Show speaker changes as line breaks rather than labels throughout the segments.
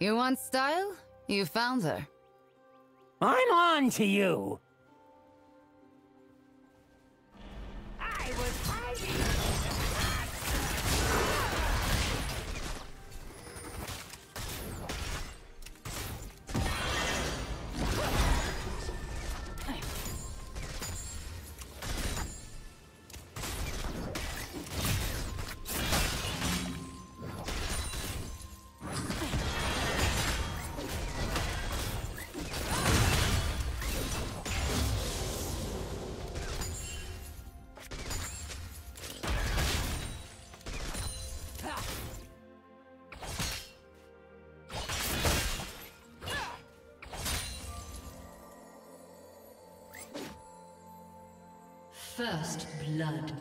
You want style? You found her.
I'm on to you!
First blood.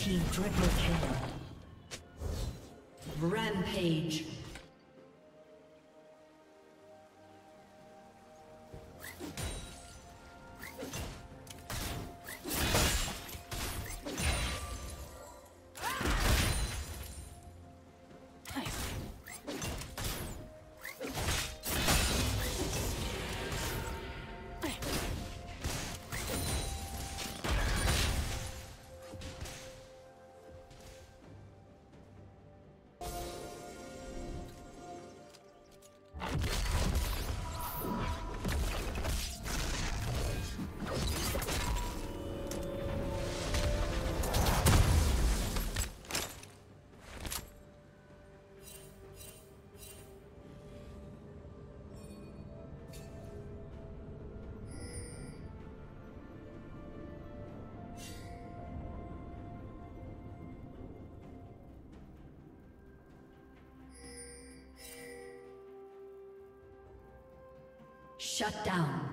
Team triple kill. Rampage. Shut down.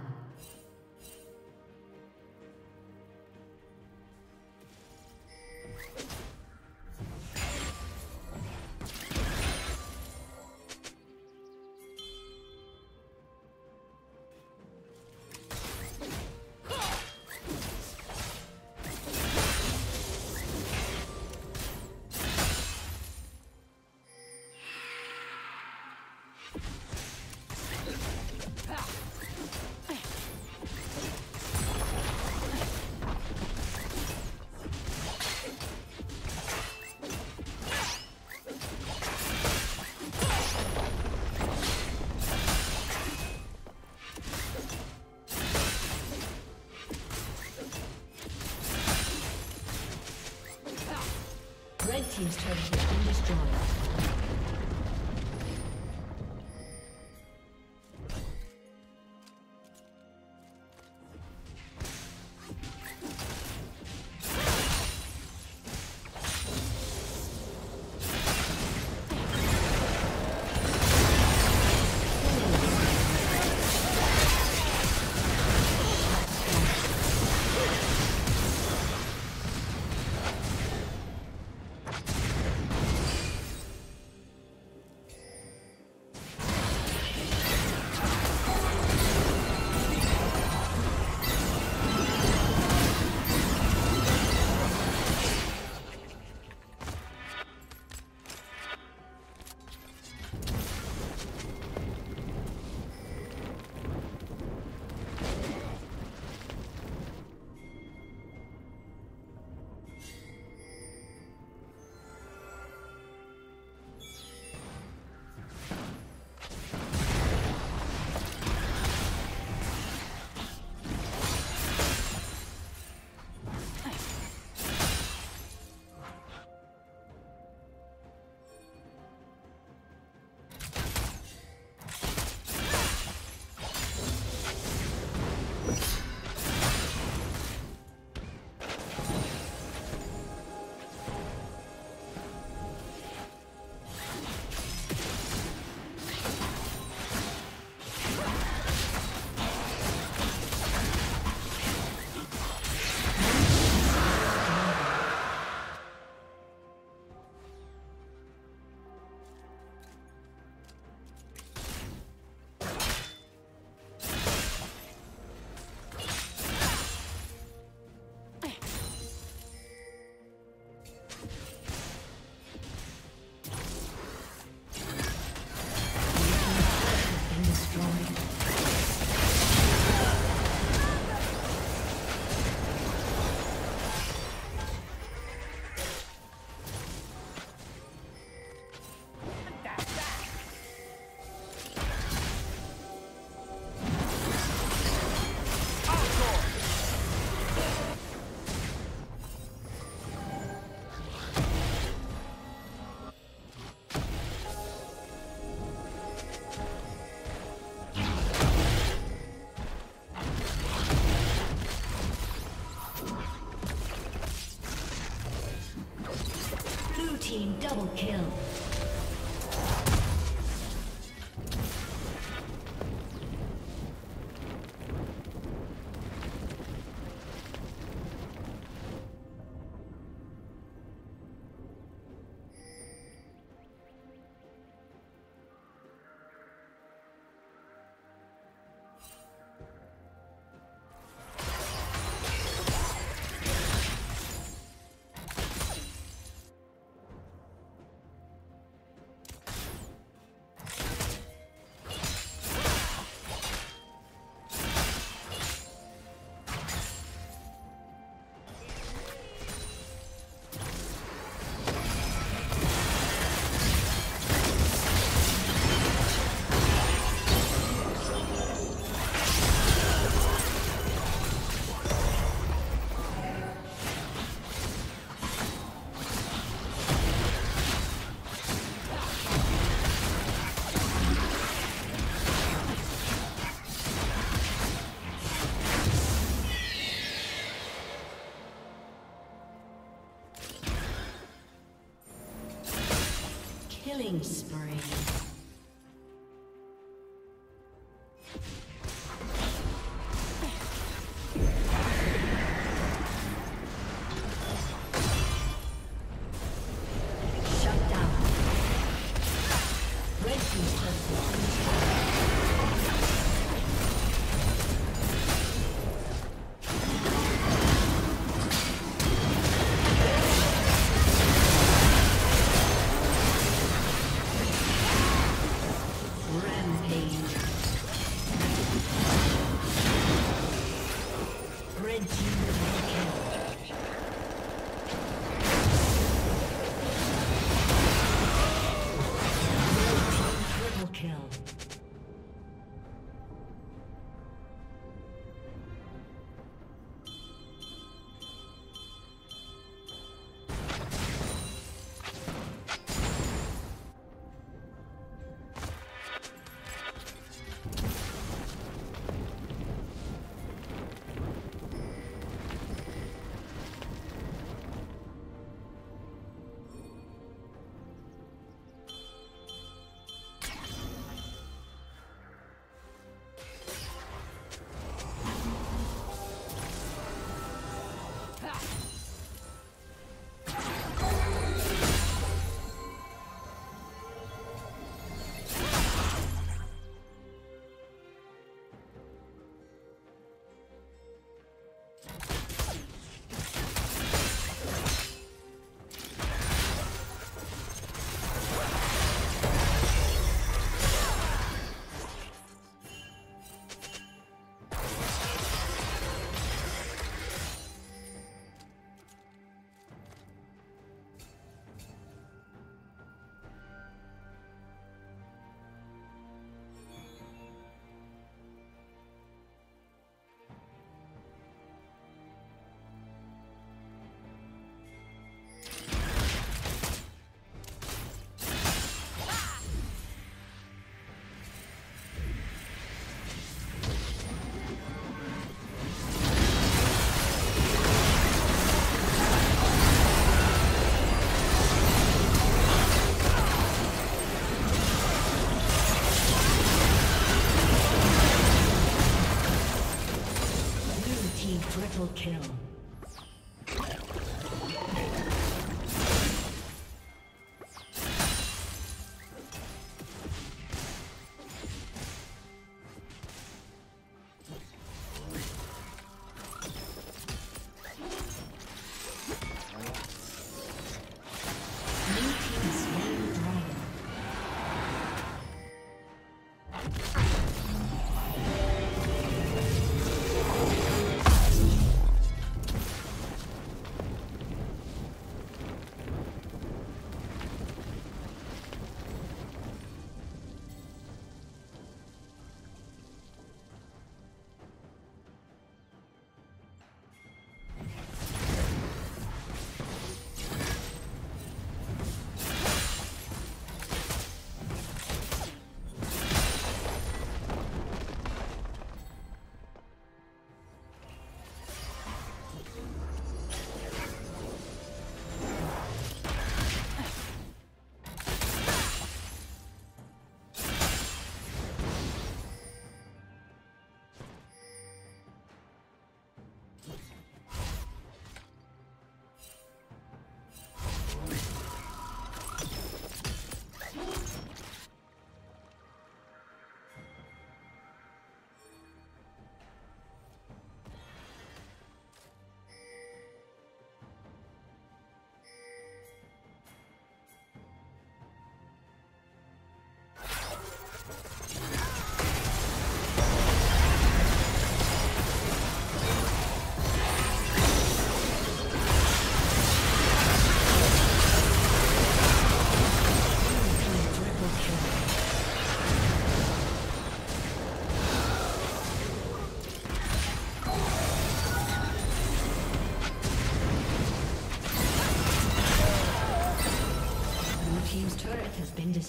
Killing spree. kill.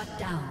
Shut down.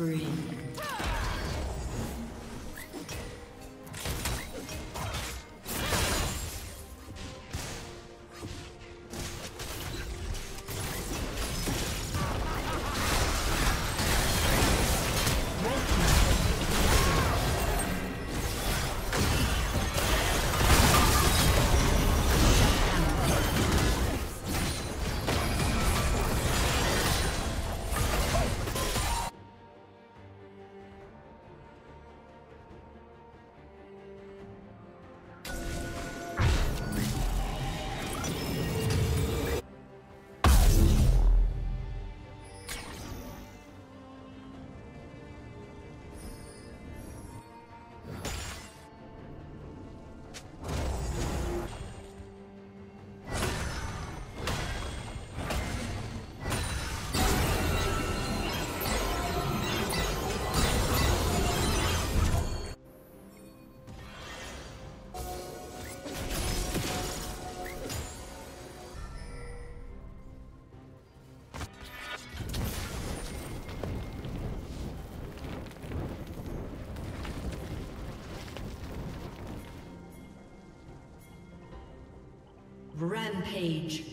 Spree. Rampage.